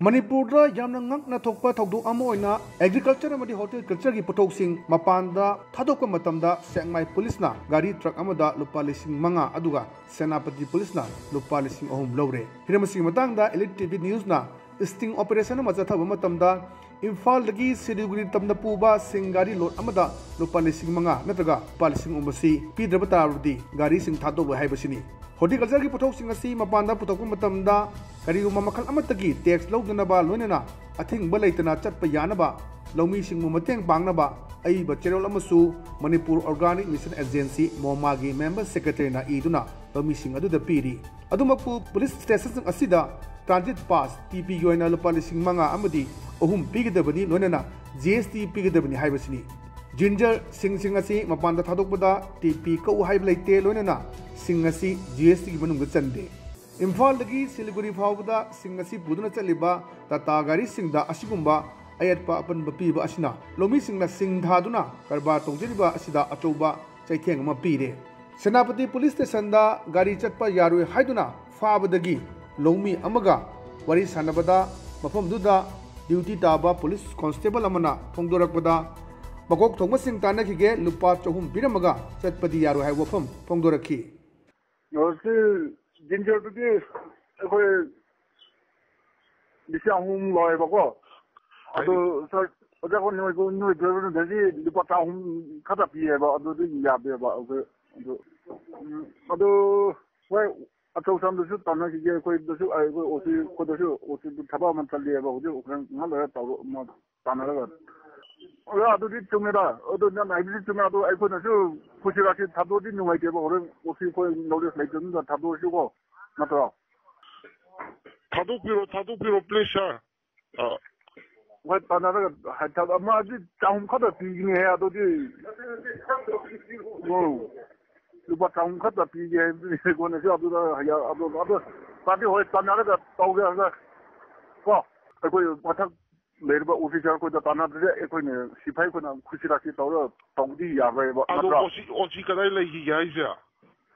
Manipur agriculture horticulture की पोथ मपान थादों सेंगमाई पुलिस गाड़ी ट्रक लुप लिंग मंगा सेनापति पुलिस लुप लिंग अहम लौरे Hiram Elite T V news sting operation चथब Imphal Siliguri तम पुब सिंह गाड़ी लोड लुप लिंग मंगा नग लुप लिंग पीद्रब तारदी गाड़ी थादों हॉर्टिकल्चर की पोथ मपान पुथों कैक्स लौदनाब लोन अथिब लेना चतप याब लौमी मतें पाब अब चेरल मनपुर ऑर्गेनिक मिशन एजेंसी मोमा की मेंबर सेक्रेटरी लौमी पीरी अदमु police station transit pass T P की लुप लिंग अहम पीगदबी लोनना जी एस टी पीगदबी जिंजर सिंह मपान थाद टी पी है लेते लोन जी एस टी की चंदे इम्फाल सिलगुरी फावदा सिंग असी टाटा गाड़ी सिंगदा असिगुंबा अपन बपीब लोमी सिंह धा कारबार करबा तोंजिबा चैथे पीरे सेनापति पुलिस स्टेशन गाड़ी चतपा यारुय हाइदुना फाबदगी लोमी वरी सानबदा मफम दुदा ड्यूटी ताबा पुलिस कॉन्स्टेबल अमना फोंदोरकबदा मकोक थोंगमसिंग तानखिगे लुपा चहुम बिरमगा चतपदी यारुय हाइ वफम फोंदोरखी ꯖꯤꯟꯖꯔꯗꯨꯗꯤ ꯑꯩꯈꯣꯏ ꯂꯤꯁꯤꯡ ꯑꯍꯨꯝ ꯂꯧꯋꯦꯕꯀꯣ ꯑꯗꯨ ꯁꯥꯔ ꯑꯣꯖꯥ ꯅꯣꯏ ꯅꯣꯏ ꯗ꯭ꯔꯥꯏꯚꯔꯗꯗꯤ ꯂꯨꯄꯥ ꯆꯍꯨꯝ ꯈꯛꯇ ꯄꯤꯌꯦꯕ ꯑꯗꯨꯗꯤ ꯌꯥꯗꯦꯕ ꯑꯩꯈꯣꯏ ꯑꯗꯨ ꯑꯗꯨ ꯍꯣꯏ ꯑꯆꯧ ꯑꯁꯥꯡꯗꯁꯨ ꯇꯥꯟꯅꯈꯤꯒꯦ ꯑꯩꯈꯣꯏꯗꯁꯨ ꯑꯩꯈꯣꯏ ꯑꯣꯁꯤ ꯑꯩꯈꯣꯏꯗꯁꯨ ꯑꯣꯁꯤꯗꯨ ꯊꯕꯛ ꯑꯃ ꯆꯠꯂꯤꯑꯕ ꯍꯧꯖꯤꯛ ꯉꯍꯥꯛ ꯂꯩꯔ ja, du dit tunge da, og du den ene tunge da, jeg kunne så pushe rett inn tabdo din noe ikke, og det også på en nålig slik den da tabdo ikke gå, natt da. Tabdo pyro, tabdo ꯂꯩꯔꯤꯕ officer ꯑꯩꯈꯣꯏꯗ ꯇꯥꯟꯅꯗ꯭ꯔꯗꯤ ꯑꯩꯈꯣꯏꯅ ꯁꯤꯐꯥꯏ ꯑꯩꯈꯣꯏꯅ ꯈꯨꯁꯤꯔꯥꯁꯤ ꯇꯧꯔꯒ ꯇꯧꯕꯗꯤ ꯌꯥꯔꯣꯏꯕ ꯑꯗꯣ ꯑꯣꯁꯤ ꯑꯣꯁꯤ ꯀꯗꯥꯏ ꯂꯩꯈꯤꯒꯦ ꯍꯥꯏꯁꯦ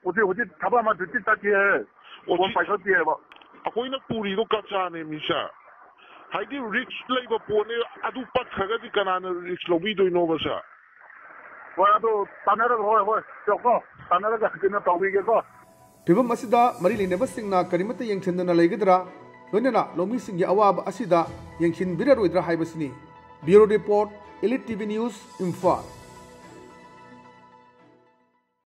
ꯍꯧꯖꯤꯛ ꯍꯧꯖꯤꯛ ꯊꯕꯛ ꯑꯃ ꯗ꯭ꯌꯨꯇꯤ ꯆꯠꯈꯤꯌꯦ ꯐꯣꯟ ꯄꯥꯏꯈꯠꯇꯦꯕ ꯑꯩꯈꯣꯏꯅ ꯄꯨꯔꯤꯗꯣ ꯀꯆꯥꯅꯦ ꯃꯤꯁꯥ ꯍꯥꯏꯗꯤ ꯔꯤꯛꯁ ꯂꯩꯕ ꯄꯣꯠꯅꯦ ꯑꯗꯨ ꯄꯠꯈ꯭ꯔꯒꯗꯤ ꯀꯅꯥꯅ ꯔꯤꯛꯁ ꯂꯧꯕꯤꯗꯣꯏꯅꯣꯕ ꯁꯥꯔ ꯍꯣꯏ ꯑꯗꯨ ꯇꯥꯟꯅꯔꯒ ꯍꯣꯏ ꯍꯣꯏ ꯆꯣꯀꯣ ꯇꯥꯟꯅꯔꯒ ꯀꯩꯅꯣ ꯇꯧꯕꯤꯒꯦꯀꯣ ꯐꯤꯕꯝ ꯑꯁꯤꯗ ꯃꯔꯤ ꯂꯩꯅꯕꯁꯤꯡꯅ ꯀꯔꯤꯃꯠꯇ ꯌꯦꯡꯁꯤꯟꯗꯅ ꯂꯩꯒꯗ꯭ꯔꯥ ꯂꯣꯏꯅꯅ ꯂꯧꯃꯤꯁꯤꯡꯒꯤ ꯑꯋꯥꯕ ꯑꯁꯤꯗ ꯌꯦꯡꯁꯤꯟꯕꯤꯔꯔꯣꯏꯗ꯭ꯔꯥ ꯍꯥꯏꯕꯁꯤꯅꯤ bureau report Elite T V news Imphal